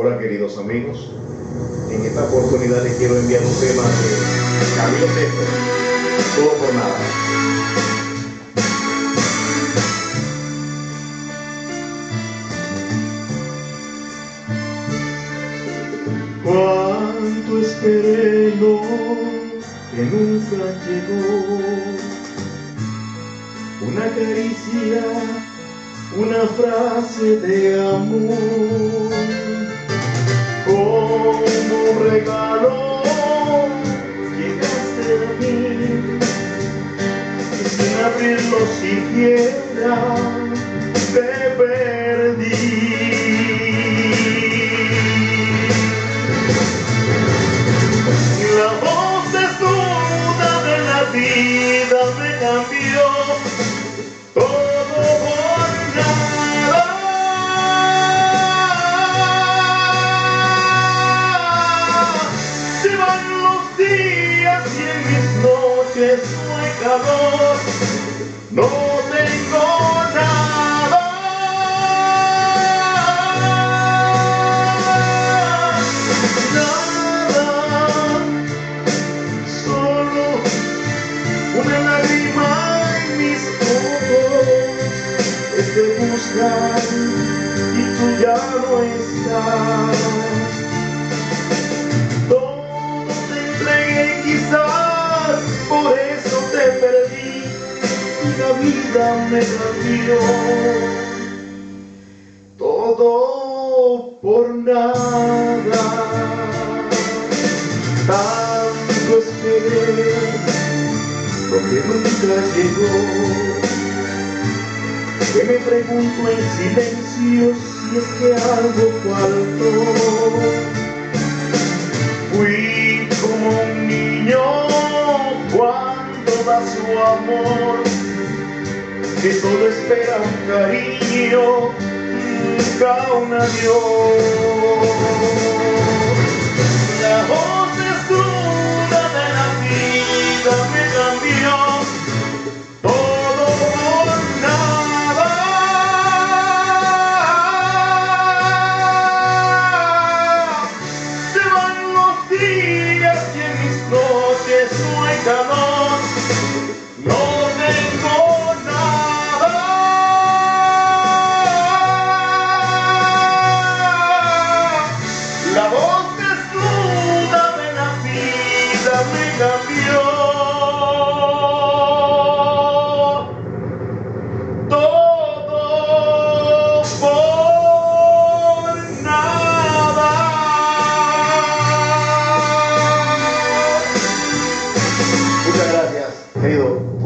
Hola queridos amigos, en esta oportunidad les quiero enviar un tema de Camilo Sesto, todo por nada. Cuánto esperé no, que nunca llegó. Una caricia, una frase de amor como regalo llegaste a mí y sin abrirlo siquiera te perdí. La voz desnuda de la vida me cambió días y en mis noches calor. No tengo nada. Nada. Solo una lágrima en mis ojos es de buscar y tú ya no estás. Me cambió. Todo por nada tanto esperé lo que nunca llegó. Que me pregunto en silencio si es que algo faltó. Fui como un niño cuando da su amor, que solo espera un cariño, nunca un adiós. Querido.